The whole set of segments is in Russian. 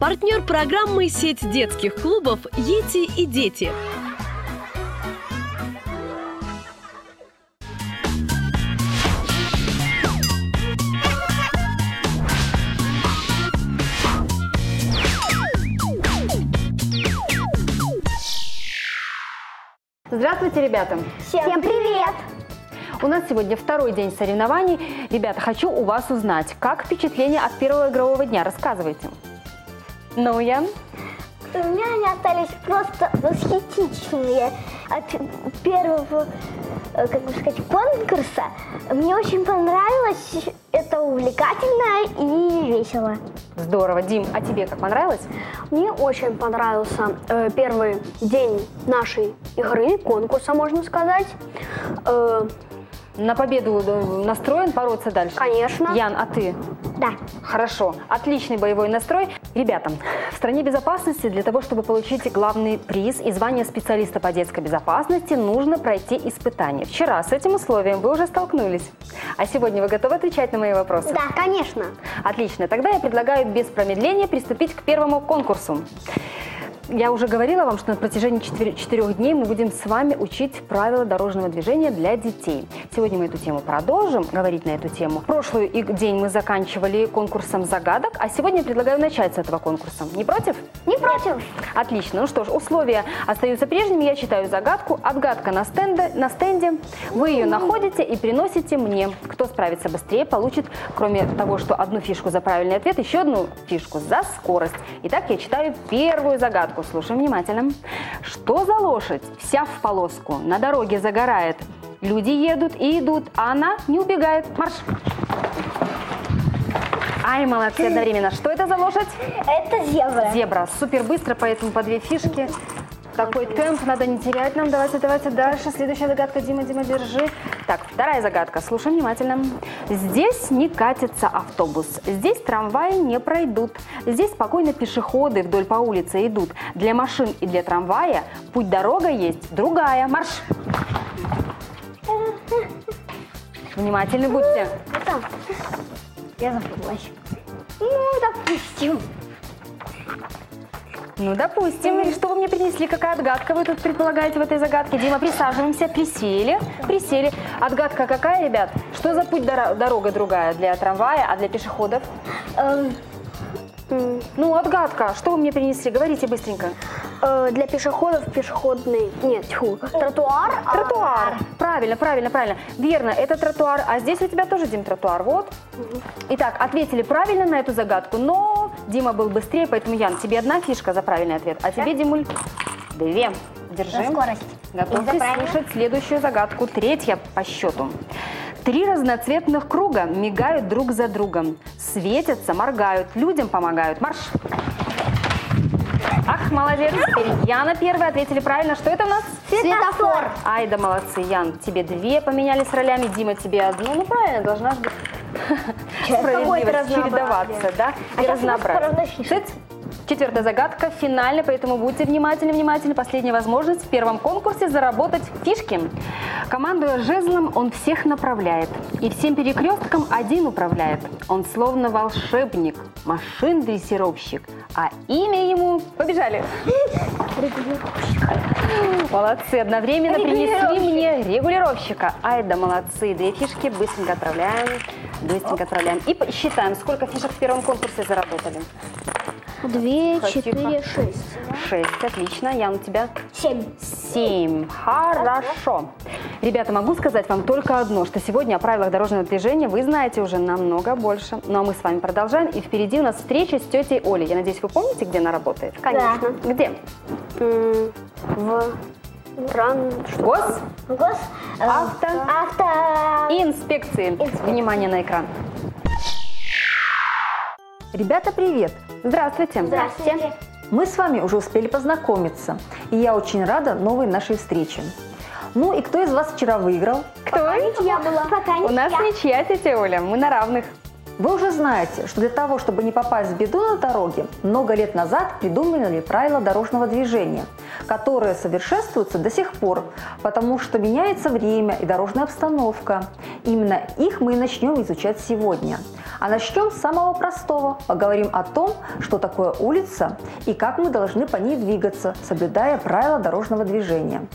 Партнер программы «Сеть детских клубов «Ети и дети». Здравствуйте, ребята! Всем привет! У нас сегодня второй день соревнований. Ребята, хочу у вас узнать, как впечатление от первого игрового дня? Рассказывайте. Ну, Ян? У меня они остались просто восхитительные. От первого, э, как бы сказать, конкурса мне очень понравилось. Это увлекательно и весело. Здорово. Дим, а тебе как понравилось? Мне очень понравился э, первый день нашей игры, конкурса, можно сказать. Э, На победу э, настроен бороться дальше? Конечно. Ян, а ты? Да. Хорошо. Отличный боевой настрой. Ребята, в стране безопасности для того, чтобы получить главный приз и звание специалиста по детской безопасности, нужно пройти испытание. Вчера с этим условием вы уже столкнулись. А сегодня вы готовы отвечать на мои вопросы? Да, конечно. Отлично. Тогда я предлагаю без промедления приступить к первому конкурсу. Я уже говорила вам, что на протяжении четыре- четырех дней мы будем с вами учить правила дорожного движения для детей. Сегодня мы эту тему продолжим, говорить на эту тему. Прошлый день мы заканчивали конкурсом загадок, а сегодня я предлагаю начать с этого конкурса. Не против? Не против. Отлично. Ну что ж, условия остаются прежними. Я читаю загадку. Отгадка на, стенде, на стенде. Вы ее находите и приносите мне. Кто справится быстрее, получит, кроме того, что одну фишку за правильный ответ, еще одну фишку за скорость. Итак, я читаю первую загадку. Слушаем внимательно. Что за лошадь вся в полоску, на дороге загорает? Люди едут и идут, а она не убегает. Марш! Ай, молодцы одновременно. Что это за лошадь? Это зебра. Зебра. Супер быстро, поэтому по две фишки. Такой темп надо не терять нам. Давайте, давайте дальше. Следующая загадка. Дима, Дима, держи. Так, вторая загадка. Слушаем внимательно. Здесь не катится автобус. Здесь трамваи не пройдут. Здесь спокойно пешеходы вдоль по улице идут. Для машин и для трамвая путь-дорога есть другая. Марш! Внимательны будьте. Это... Я запуталась. Ну, допустим. Ну, допустим. И что вы мне принесли? Какая отгадка вы тут предполагаете в этой загадке? Дима, присаживаемся. Присели. Присели. Отгадка какая, ребят? Что за путь дора- дорога другая для трамвая, а для пешеходов? Эм, Ну, отгадка. Что вы мне принесли? Говорите быстренько. Э, для пешеходов пешеходный... Нет, тьфу, тротуар. а Тротуар. Правильно, правильно, правильно. Верно, это тротуар. А здесь у тебя тоже, Дим, тротуар. Вот. Итак, ответили правильно на эту загадку, но Дима был быстрее, поэтому, Ян, тебе одна фишка за правильный ответ, а тебе, Димуль, две. Держи. За скорость. Готовьтесь слушать следующую загадку, третья по счету. Три разноцветных круга мигают друг за другом, светятся, моргают, людям помогают. Марш! Ах, молодец. Теперь Яна первая ответили правильно. Что это у нас? Светофор. Ай, да молодцы, Ян, тебе две поменялись ролями, Дима тебе одну. Ну правильно, должна быть справедливость, чередоваться, да? А и разнообразие. Четвертая загадка, финальная, поэтому будьте внимательны, внимательны. Последняя возможность в первом конкурсе заработать фишки. Командуя жезлом, он всех направляет. И всем перекресткам один управляет. Он словно волшебник, машин-дрессировщик. А имя ему... Побежали! Молодцы, одновременно принесли мне регулировщика. Ай да молодцы, две фишки быстренько отправляем, быстренько отправляем. И считаем, сколько фишек в первом конкурсе заработали. Две, четыре, шесть. Шесть, отлично. Ян, у тебя Семь. семь. Хорошо. Ребята, могу сказать вам только одно, что сегодня о правилах дорожного движения вы знаете уже намного больше. Ну а мы с вами продолжаем, и впереди у нас встреча с тетей Олей. Я надеюсь, вы помните, где она работает? Конечно. Где? М, В... Ран... Гос? Гос. Авто. Авто. Инспекции. Внимание на экран. Ребята, привет! Здравствуйте! Здравствуйте. Мы с вами уже успели познакомиться, и я очень рада новой нашей встрече. Ну и кто из вас вчера выиграл? Кто? Я была. Пока У нас ничья, тетя Оля, мы на равных. Вы уже знаете, что для того, чтобы не попасть в беду на дороге, много лет назад придумали правила дорожного движения, которые совершенствуются до сих пор, потому что меняется время и дорожная обстановка. Именно их мы и начнем изучать сегодня. А начнем с самого простого. Поговорим о том, что такое улица и как мы должны по ней двигаться, соблюдая правила дорожного движения.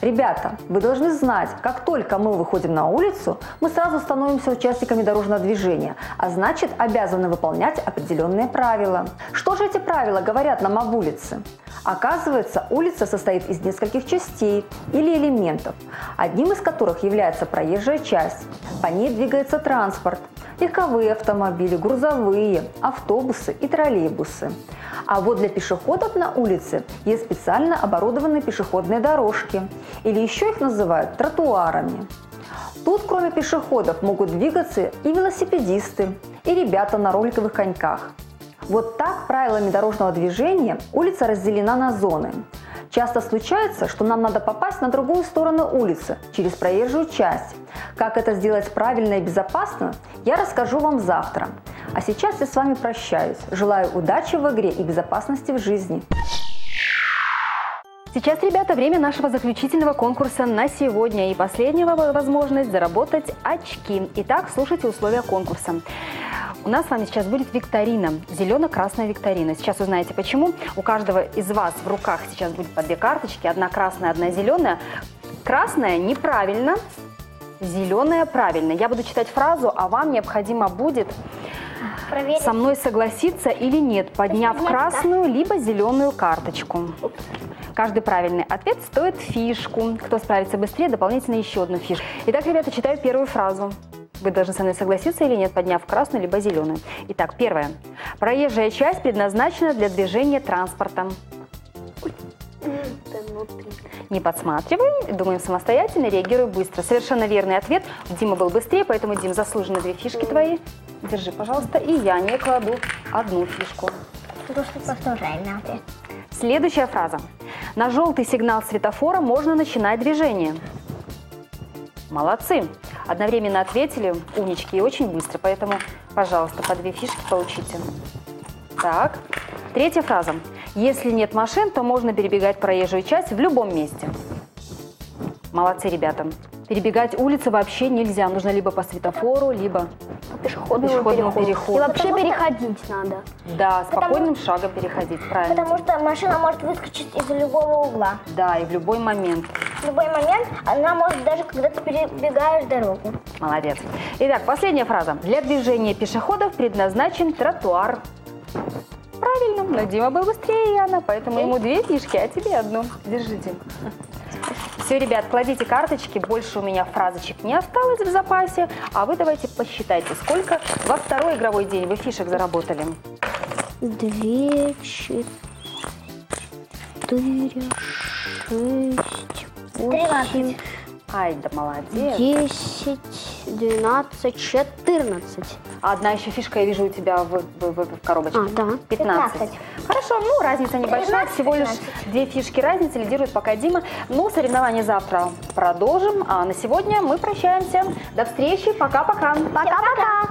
Ребята, вы должны знать, как только мы выходим на улицу, мы сразу становимся участниками дорожного движения, а значит обязаны выполнять определенные правила. Что же эти правила говорят нам об улице? Оказывается, улица состоит из нескольких частей или элементов, одним из которых является проезжая часть. По ней двигается транспорт, легковые автомобили, грузовые, автобусы и троллейбусы. А вот для пешеходов на улице есть специально оборудованные пешеходные дорожки, или еще их называют тротуарами. Тут кроме пешеходов могут двигаться и велосипедисты, и ребята на роликовых коньках. Вот так правилами дорожного движения улица разделена на зоны. Часто случается, что нам надо попасть на другую сторону улицы, через проезжую часть. Как это сделать правильно и безопасно, я расскажу вам завтра. А сейчас я с вами прощаюсь. Желаю удачи в игре и безопасности в жизни. Сейчас, ребята, время нашего заключительного конкурса на сегодня и последнего возможность заработать очки. Итак, слушайте условия конкурса. У нас с вами сейчас будет викторина, зелено-красная викторина. Сейчас узнаете почему. У каждого из вас в руках сейчас будет по две карточки, одна красная, одна зеленая. Красная неправильно, зеленая правильно. Я буду читать фразу, а вам необходимо будет Проверить. со мной согласиться или нет, подняв да. красную либо зеленую карточку. Каждый правильный ответ стоит фишку. Кто справится быстрее, дополнительно еще одну фишку. Итак, ребята, читаю первую фразу. Вы должны со мной согласиться или нет, подняв красную либо зеленую. Итак, первое. Проезжая часть предназначена для движения транспортом. Не подсматриваем, думаем самостоятельно, реагируем быстро. Совершенно верный ответ. Дима был быстрее, поэтому, Дим, заслуженно две фишки твои. Держи, пожалуйста. И я не кладу одну фишку. Потому что ответ. Следующая фраза. На желтый сигнал светофора можно начинать движение. Молодцы. Одновременно ответили, умнички, и очень быстро. Поэтому, пожалуйста, по две фишки получите. Так. Третья фраза. Если нет машин, то можно перебегать проезжую часть в любом месте. Молодцы, ребята. Перебегать улицы вообще нельзя. Нужно либо по светофору, либо По пешеходному, пешеходному переходу. переходу. И вообще Потому что- переходить надо. Да, спокойным шагом переходить, правильно. Потому что машина может выскочить из любого угла. Да, и в любой момент. В любой момент она может даже, когда ты перебегаешь дорогу. Молодец. Итак, последняя фраза. Для движения пешеходов предназначен тротуар. Правильно, но Дима был быстрее Яна, поэтому ему две фишки, а тебе одну. Держи, Дим. Все, ребят, кладите карточки, больше у меня фразочек не осталось в запасе, а вы давайте посчитайте, сколько во второй игровой день вы фишек заработали. Две, четыре, шесть, восемь, Ай, да молодец. десять, двенадцать, четырнадцать. А одна еще фишка я вижу у тебя в, в- в- в коробочке. А, да. 15. 15. Хорошо, ну разница небольшая, 13, всего лишь 15. две фишки разницы, лидирует пока Дима. Ну, соревнования завтра продолжим, а на сегодня мы прощаемся. До встречи, пока-пока. Пока-пока!